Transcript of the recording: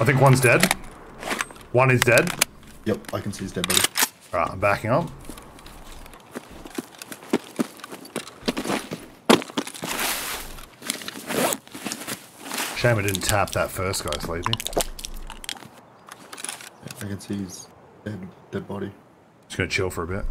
I think one's dead. One is dead. Yep, I can see his dead body. Alright, I'm backing up. Shame I didn't tap that first guy, sleeping. I can see his dead, dead body. Just gonna chill for a bit.